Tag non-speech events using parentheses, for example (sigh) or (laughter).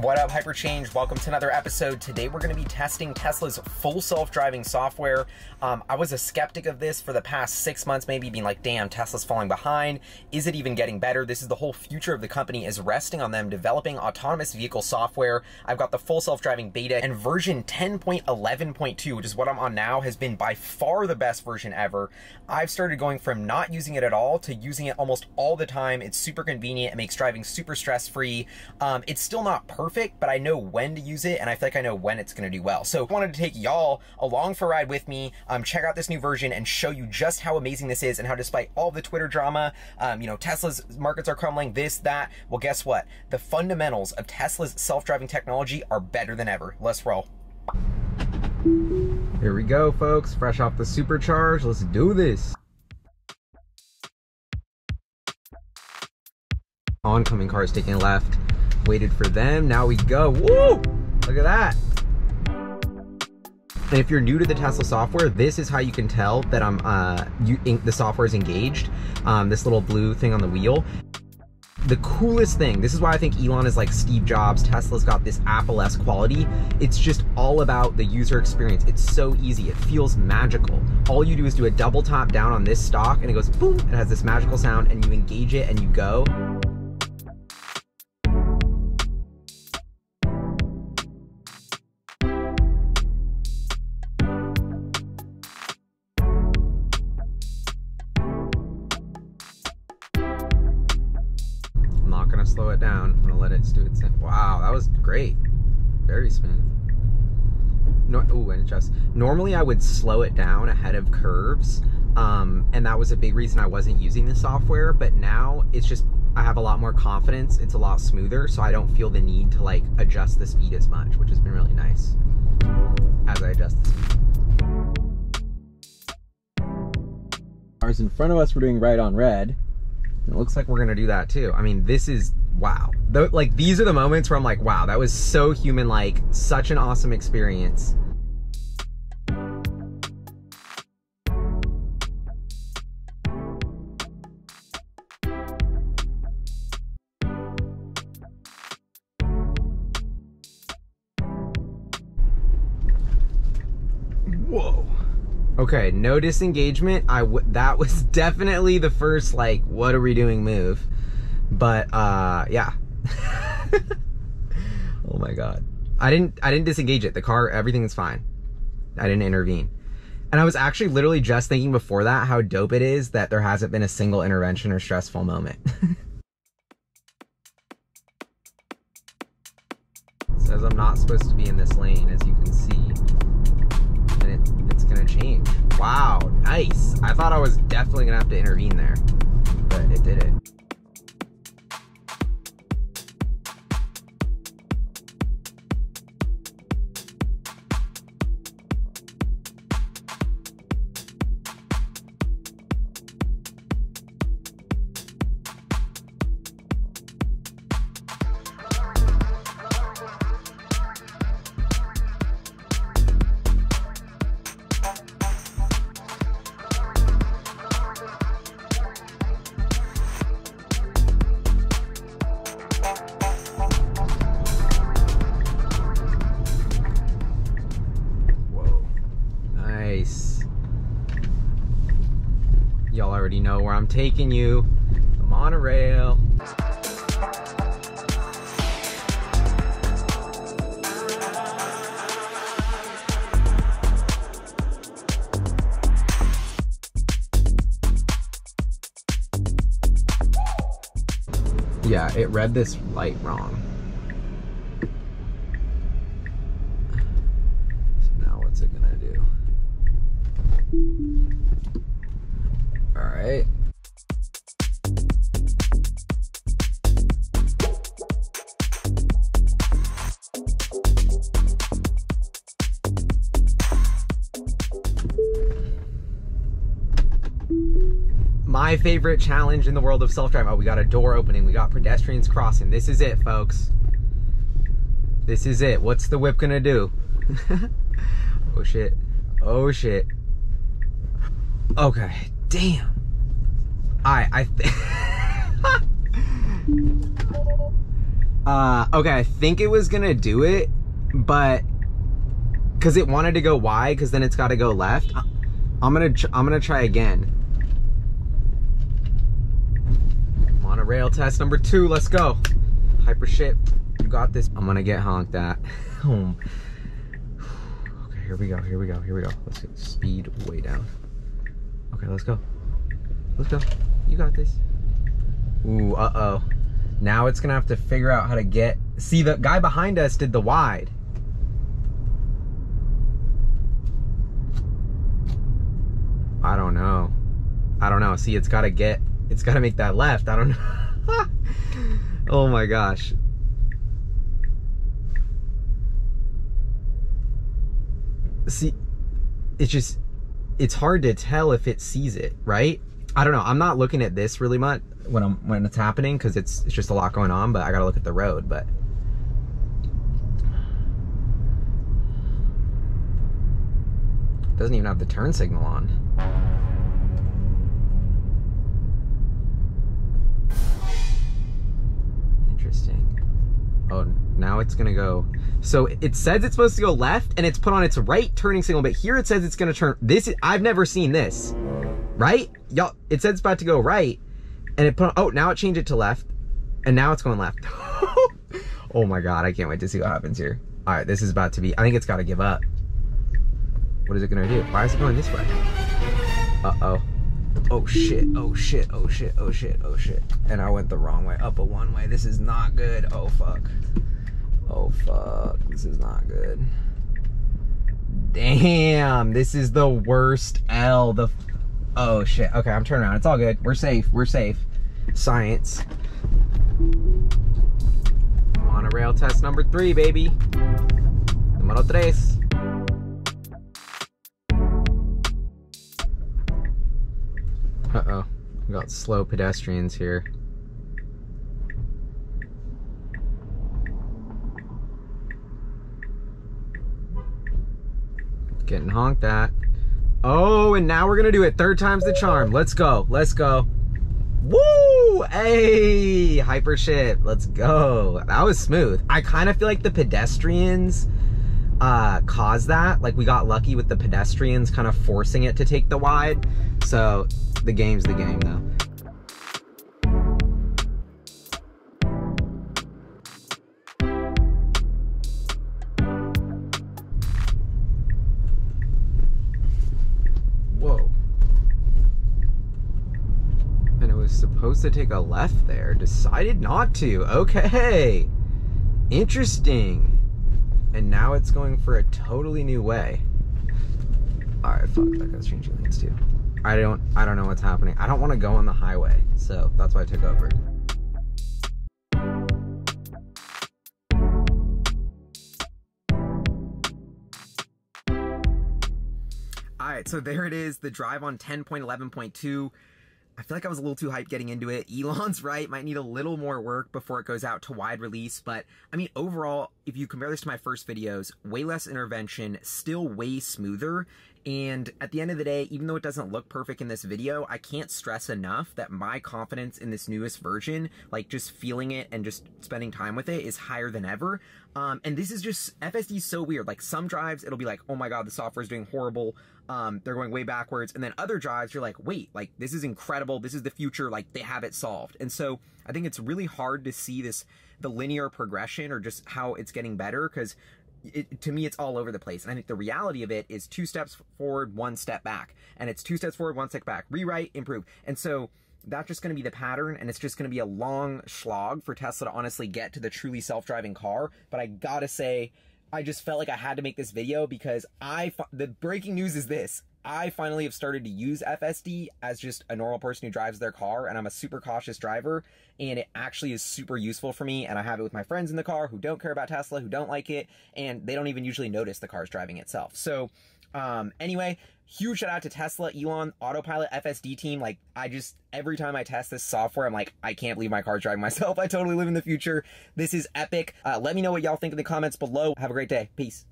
What up, Hyperchange? Welcome to another episode. Today we're going to be testing Tesla's full self-driving software. Um, I was a skeptic of this for the past six months, maybe being like, damn, Tesla's falling behind. Is it even getting better? This is the whole future of the company is resting on them developing autonomous vehicle software. I've got the full self-driving beta and version 10.11.2, which is what I'm on now, has been by far the best version ever. I've started going from not using it at all to using it almost all the time. It's super convenient. It makes driving super stress-free. Um, it's still not perfect perfect, but I know when to use it, and I feel like I know when it's to do well. So I wanted to take y'all along for a ride with me, um, check out this new version, and show you just how amazing this is, and how despite all the Twitter drama, um, you know, Tesla's markets are crumbling, this, that, well, guess what? The fundamentals of Tesla's self-driving technology are better than ever. Let's roll. Here we go, folks. Fresh off the supercharge. Let's do this. Oncoming cars taking left waited for them. Now we go. Woo! Look at that. And if you're new to the Tesla software, this is how you can tell that I'm uh, you, the software is engaged. Um, this little blue thing on the wheel. The coolest thing, this is why I think Elon is like Steve Jobs, Tesla's got this Apple-esque quality. It's just all about the user experience. It's so easy, it feels magical. All you do is do a double tap down on this stalk and it goes boom, it has this magical sound and you engage it and you go. Slow it down. I'm gonna let it do its thing. Wow, that was great. Very smooth. No, ooh, and just normally I would slow it down ahead of curves, um, and that was a big reason I wasn't using the software. But now it's just I have a lot more confidence. It's a lot smoother, so I don't feel the need to like adjust the speed as much, which has been really nice as I adjust the speed. Cars in front of us were doing right on red. It looks like we're gonna do that too. I mean, this is wow. The, like these are the moments where I'm like, wow, that was so human-like, such an awesome experience. Whoa. Okay, no disengagement. I w that was (laughs) definitely the first like, what are we doing move. But uh, yeah. (laughs) oh my god. I didn't I didn't disengage it. The car, everything's fine. I didn't intervene. And I was actually literally just thinking before that how dope it is that there hasn't been a single intervention or stressful moment. (laughs) says I'm not supposed to be in this lane, as you can see. And it, it's gonna change. Wow, nice. I thought I was definitely gonna have to intervene there, but it did it. Already know where I'm taking you. The monorail. Yeah, it read this light wrong. Right. My favorite challenge in the world of self-driving. Oh, we got a door opening. We got pedestrians crossing. This is it, folks. This is it. What's the whip gonna do? (laughs) oh, shit. Oh, shit. Okay, damn. I I (laughs) Uh, okay, I think it was gonna do it, but because it wanted to go wide, because then it's got to go left. I'm gonna I'm gonna try again. Monorail test number two. Let's go. Hypership, you got this. I'm gonna get honked at. (laughs) (sighs) okay, here we go. Here we go. Here we go. Let's get speed way down. Okay, let's go. Let's go. You got this. Ooh, uh oh. Now it's gonna have to figure out how to get. See, the guy behind us did the wide. I don't know. I don't know. See, it's gotta get, it's gotta make that left. I don't know. (laughs) oh my gosh. See, it's just, it's hard to tell if it sees it, right? I don't know. I'm not looking at this really much when I'm when it's happening because it's it's just a lot going on. But I gotta look at the road. But doesn't even have the turn signal on. Interesting. Oh, now it's gonna go. So it says it's supposed to go left, and it's put on its right turning signal. But here it says it's gonna turn. This I've never seen this. Right? Y'all, it said it's about to go right, and it put oh, now it changed it to left, and now it's going left. (laughs) oh my god, I can't wait to see what happens here. All right, this is about to be, I think it's got to give up. What is it gonna do? Why is it going this way? Uh-oh. Oh shit, oh shit, oh shit, oh shit, oh shit. And I went the wrong way, up a one way. This is not good. Oh fuck. Oh fuck, this is not good. Damn, this is the worst L. The Oh shit. Okay, I'm turning around. It's all good. We're safe. We're safe. Science. Monorail test number three, baby. Número tres. Uh-oh. We got slow pedestrians here. Getting honked at. Oh, and now we're gonna do it. Third time's the charm. Let's go. Let's go. Woo! Hey, hyper. Let's go. That was smooth. I kind of feel like the pedestrians uh, caused that. Like we got lucky with the pedestrians kind of forcing it to take the wide. So the game's the game though. Supposed to take a left there. Decided not to. Okay. Interesting. And now it's going for a totally new way. Alright, fuck, that guy's changing lanes too. I don't I don't know what's happening. I don't want to go on the highway, so that's why I took over. Alright, so there it is, the drive on 10.11.2. I feel like I was a little too hyped getting into it. (laughs) Elon's right, might need a little more work before it goes out to wide release, but I mean, overall, if you compare this to my first videos, way less intervention, still way smoother, and at the end of the day, even though it doesn't look perfect in this video, I can't stress enough that my confidence in this newest version, like just feeling it and just spending time with it is higher than ever. Um, and this is just, FSD is so weird. Like some drives, it'll be like, oh my God, the software is doing horrible. Um, they're going way backwards. And then other drives, you're like, wait, like this is incredible. This is the future. Like they have it solved. And so I think it's really hard to see this, the linear progression or just how it's getting better because it, to me, it's all over the place. And I think the reality of it is two steps forward, one step back. And it's two steps forward, one step back. Rewrite, improve. And so that's just going to be the pattern. And it's just going to be a long slog for Tesla to honestly get to the truly self-driving car. But I gotta say, I just felt like I had to make this video because I, the breaking news is this. I finally have started to use FSD as just a normal person who drives their car, and I'm a super cautious driver, and it actually is super useful for me, and I have it with my friends in the car who don't care about Tesla, who don't like it, and they don't even usually notice the car's driving itself. So, um, anyway, huge shout out to Tesla, Elon, Autopilot, FSD team. Like, I just, every time I test this software, I'm like, I can't believe my car's driving (laughs) myself. I totally live in the future. This is epic. Uh, let me know what y'all think in the comments below. Have a great day. Peace.